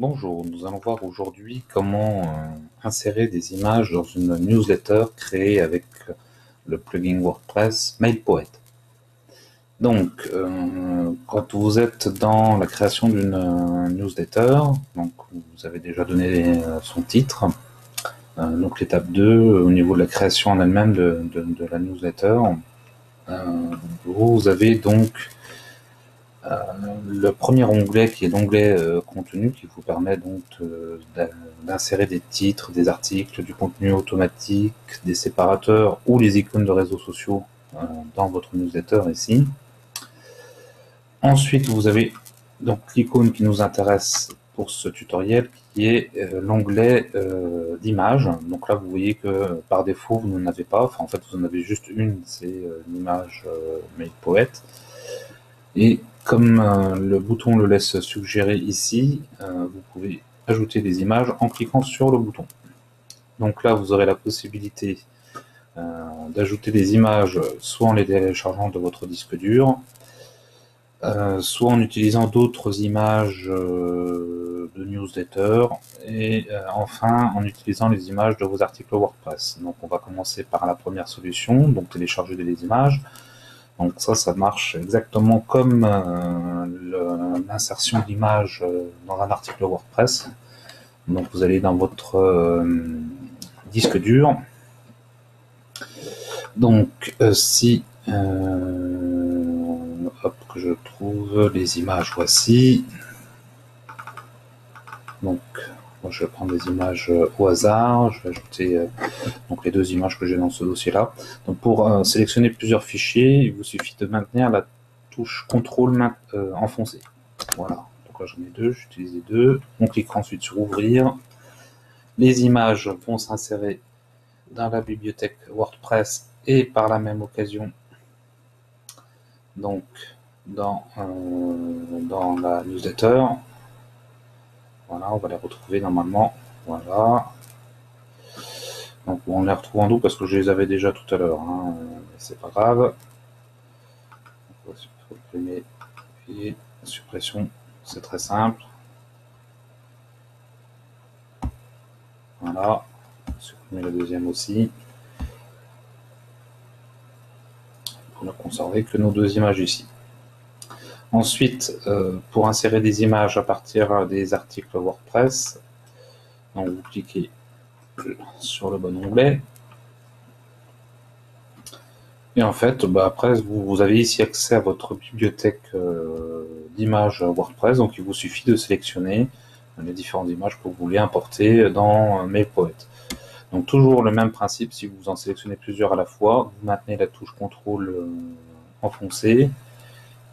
Bonjour, nous allons voir aujourd'hui comment euh, insérer des images dans une newsletter créée avec le plugin WordPress MailPoet. Donc, euh, quand vous êtes dans la création d'une euh, newsletter, donc vous avez déjà donné son titre, donc l'étape 2 au niveau de la création en elle-même de, la newsletter, vous avez donc euh, le premier onglet qui est l'onglet euh, contenu qui vous permet donc d'insérer des titres, des articles, du contenu automatique, des séparateurs ou les icônes de réseaux sociaux euh, dans votre newsletter ici. Ensuite, vous avez donc l'icône qui nous intéresse pour ce tutoriel qui est l'onglet d'image. Donc là, vous voyez que par défaut, vous n'en avez pas. Enfin, en fait, vous en avez juste une, c'est l'image MailPoet. Et comme euh, le bouton le laisse suggérer ici, euh, vous pouvez ajouter des images en cliquant sur le bouton. Donc là, vous aurez la possibilité euh, d'ajouter des images soit en les téléchargeant de votre disque dur, soit en utilisant d'autres images de newsletter, et enfin en utilisant les images de vos articles WordPress. Donc on va commencer par la première solution, donc télécharger des images. Donc ça, ça marche exactement comme euh, l'insertion d'image euh, dans un article WordPress. Donc vous allez dans votre euh, disque dur. Donc si hop, que je trouve les images, voici. Donc je vais prendre des images euh, au hasard. Je vais ajouter euh, les deux images que j'ai dans ce dossier-là. Pour euh, sélectionner plusieurs fichiers, il vous suffit de maintenir la touche CTRL enfoncée. Voilà. Donc là j'en ai deux, j'utilise les deux. On clique ensuite sur ouvrir. Les images vont s'insérer dans la bibliothèque WordPress et par la même occasion donc dans, dans la newsletter. Voilà, on va les retrouver normalement. Voilà. Donc on les retrouve en double parce que je les avais déjà tout à l'heure. Hein. C'est pas grave. On va supprimer et suppression. C'est très simple. Voilà. Supprimer la deuxième aussi. On ne conserver que nos deux images ici. Ensuite, euh, pour insérer des images à partir des articles WordPress, vous cliquez sur le bon onglet. Et en fait, bah, après, vous, avez ici accès à votre bibliothèque euh, d'images WordPress. Donc, il vous suffit de sélectionner les différentes images que vous voulez importer dans MailPoet. Donc, toujours le même principe. Si vous en sélectionnez plusieurs à la fois, vous maintenez la touche CTRL euh, enfoncée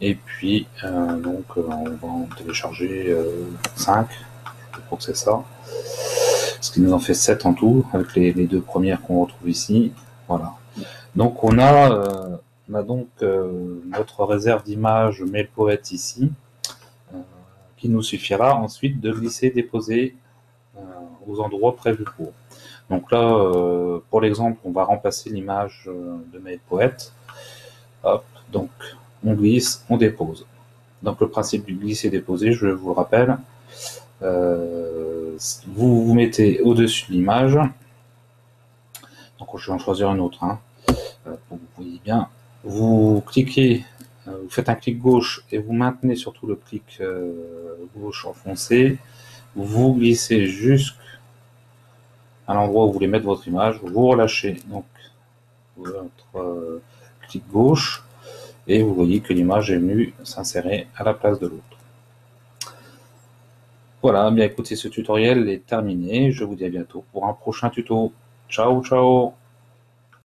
et puis, euh, donc, euh, on va en télécharger 5, euh, je crois que c'est ça. Ce qui nous en fait 7 en tout, avec les, deux premières qu'on retrouve ici. Voilà. Donc, on a, on a donc notre réserve d'images MailPoet ici, qui nous suffira ensuite de glisser, déposer aux endroits prévus pour. Donc là, pour l'exemple, on va remplacer l'image de MailPoet. Hop, donc on glisse, on dépose. Donc le principe du glisser-déposer, je vous le rappelle, euh, vous vous mettez au-dessus de l'image, donc je vais en choisir un autre, hein, euh, vous voyez bien, vous cliquez, euh, vous faites un clic gauche et vous maintenez surtout le clic gauche enfoncé, vous glissez jusqu'à l'endroit où vous voulez mettre votre image, vous relâchez donc votre clic gauche, et vous voyez que l'image est venue s'insérer à la place de l'autre. Voilà, bien écoutez, ce tutoriel est terminé. Je vous dis à bientôt pour un prochain tuto. Ciao, ciao